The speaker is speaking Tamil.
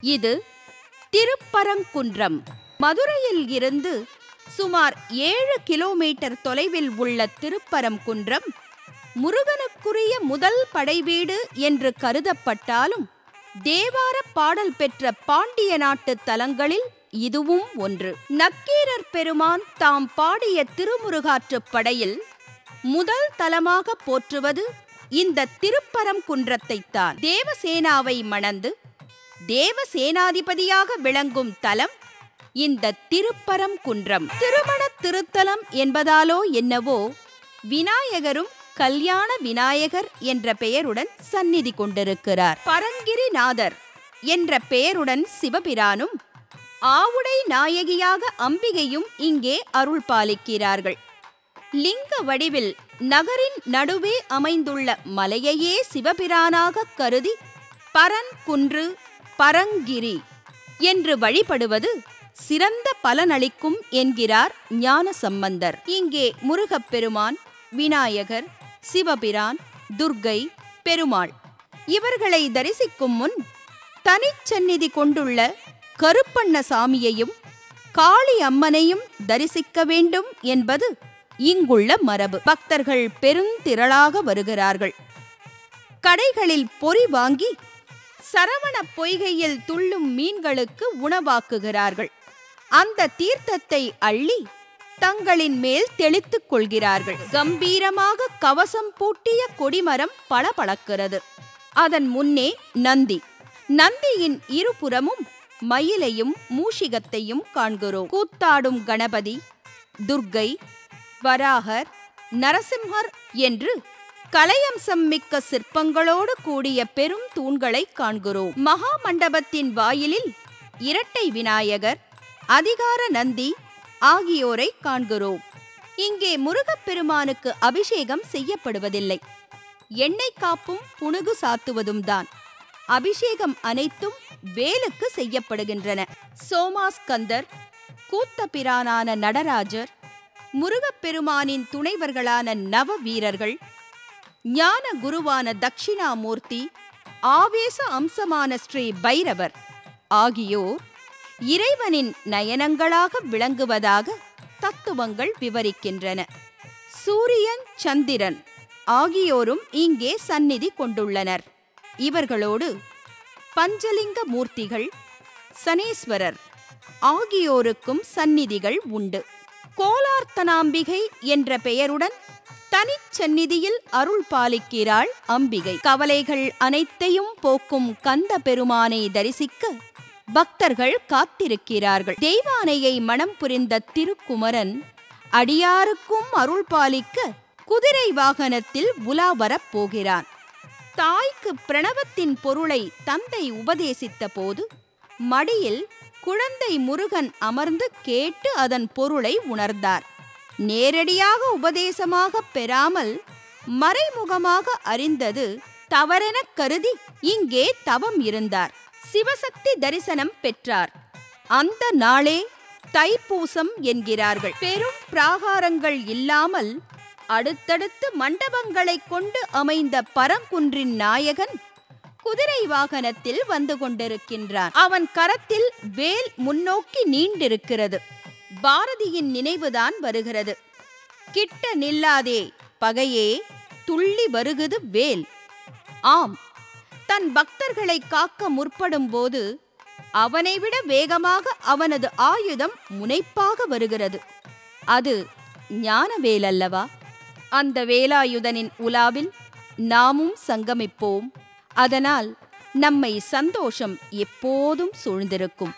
இது திருப்பரங்குன்றம். மதுரையில் இருந்து சுமார் ஏழு கிலோமீட்டர் தொலைவில் உள்ள திருப்பரங்குன்றம் முருகனுக்குரிய முதல் படைவீடு என்று கருதப்பட்டாலும் தேவார பாடல் பெற்ற பாண்டிய நாட்டு தலங்களில் இதுவும் ஒன்று. நக்கீரர் பெருமான் தாம் பாடிய திருமுருகாற்றுப் படையில் முதல் தலமாக போற்றுவது இந்த திருப்பரங்குன்றத்தைத்தான் தேவசேனாவை மணந்து தேவசேனாதிபதியாக விளங்கும் தலம் இந்த திருப்பரங்குன்றம் திருமண திருத்தலம் என்பதாலோ என்னவோ விநாயகரும் கல்யாண விநாயகர் என்ற பெயருடன் சந்நிதி கொண்டிருக்கிறார். பரங்கிரிநாதர் என்ற பெயருடன் சிவபிரானும் ஆவுடை நாயகியாக அம்பிகையும் இங்கே அருள் பாலிக்கிறார்கள். லிங்க வடிவில் நகரின் நடுவே அமைந்துள்ள மலையையே சிவபிரானாக கருதி பரன் குன்று பரங்கிரி என்று வழிபடுவது சிறந்த பலனளிக்கும் என்கிறார் ஞான சம்பந்தர் இங்கே முருகப்பெருமான் விநாயகர் சிவபிரான் துர்க்கை பெருமாள் இவர்களை தரிசிக்கும் முன் தனிச்சந்நிதி கொண்டுள்ள கருப்பண்ண சாமியையும் காளி அம்மனையும் தரிசிக்க வேண்டும் என்பது இங்குள்ள மரபு. பக்தர்கள் பெருந்திரளாக வருகிறார்கள். கடைகளில் பொறி வாங்கி சரவண பொய்கையில் துள்ளும் மீன்களுக்கு உணவாக்குகிறார்கள். அந்த தீர்த்தத்தை அள்ளி தங்களின் மேல் தெளித்துக் கொள்கிறார்கள். கம்பீரமாக கவசம் பூட்டிய கொடிமரம் பளபளக்கிறது. அதன் முன்னே நந்தி. நந்தியின் இருபுறமும் மயிலையும் மூஷிகத்தையும் காண்கிறோம். கூத்தாடும் கணபதி துர்க்கை வராகர் நரசிம்ஹர் என்று கலையம்சம் மிக்க சிற்பங்களோடு கூடிய பெரும் தூண்களை காண்கிறோம். மகா மண்டபத்தின் வாயிலில் இரட்டை விநாயகர் அதிகார நந்தி ஆகியோரை காண்கிறோம். இங்கே முருகப்பெருமானுக்கு அபிஷேகம் செய்யப்படுவதில்லை. எண்ணெய் காப்பும் புணுகு சாத்துவதும் தான். அபிஷேகம் அனைத்தும் வேலுக்கு செய்யப்படுகின்றன. சோமாஸ்கந்தர் கூத்தபிரானான நடராஜர் முருகப்பெருமானின் துணைவர்களான நவ வீரர்கள் ஞான குருவான தட்சிணாமூர்த்தி ஆவேச அம்சமான ஸ்ரீ பைரவர் ஆகியோர் இறைவனின் நயனங்களாக விளங்குவதாக தத்துவங்கள் விவரிக்கின்றன. சூரியன் சந்திரன் ஆகியோரும் இங்கே சந்நிதி கொண்டுள்ளனர். இவர்களோடு பஞ்சலிங்க மூர்த்திகள் சனீஸ்வரர் ஆகியோருக்கும் சந்நிதிகள் உண்டு. கோலார்த்தனாம்பிகை என்ற பெயருடன் தனிச்சந்நிதியில் அருள் பாலிக்கிறாள் அம்பிகை. கவலைகள் அனைத்தையும் போக்கும் கந்த பெருமானை தரிசிக்க பக்தர்கள் காத்திருக்கிறார்கள். தெய்வானையை மனம் புரிந்த திருக்குமரன் அடியாருக்கும் அருள் பாலிக்க குதிரை வாகனத்தில் உலா வரப் போகிறான். தாய்க்கு பிரணவத்தின் பொருளை தந்தை உபதேசித்த போது மடியில் குழந்தை முருகன் அமர்ந்து கேட்டு அதன் பொருளை உணர்ந்தார். நேரடியாக உபதேசமாக பெறாமல் மறைமுகமாக அறிந்தது தவறெனக் கருதி இங்கே தவம் இருந்தார். சிவசக்தி தரிசனம் பெற்றார். அந்த நாளே தைப்பூசம் என்கிறார்கள். பெரும் பிராகாரங்கள் இல்லாமல் அடுத்தடுத்து மண்டபங்களைக் கொண்டு அமைந்த பரங்குன்றின் நாயகன் குதிரை வாகனத்தில் வந்து கொண்டிருக்கின்றான். அவன் கரத்தில் வேல் முன்னோக்கி நீண்டிருக்கிறது. பாரதியின் நினைவுதான் வருகிறது. கிட்ட நில்லாதே பகையே துள்ளி வருகுது வேல். ஆம் தன் பக்தர்களை காக்க முற்படும் போது அவனை விட வேகமாக அவனது ஆயுதம் முனைப்பாக வருகிறது. அது ஞானவேல் அல்லவா? அந்த வேலாயுதனின் உலாவில் நாமும் சங்கமிப்போம். அதனால் நம்மை சந்தோஷம் எப்போதும் சூழ்ந்திருக்கும்.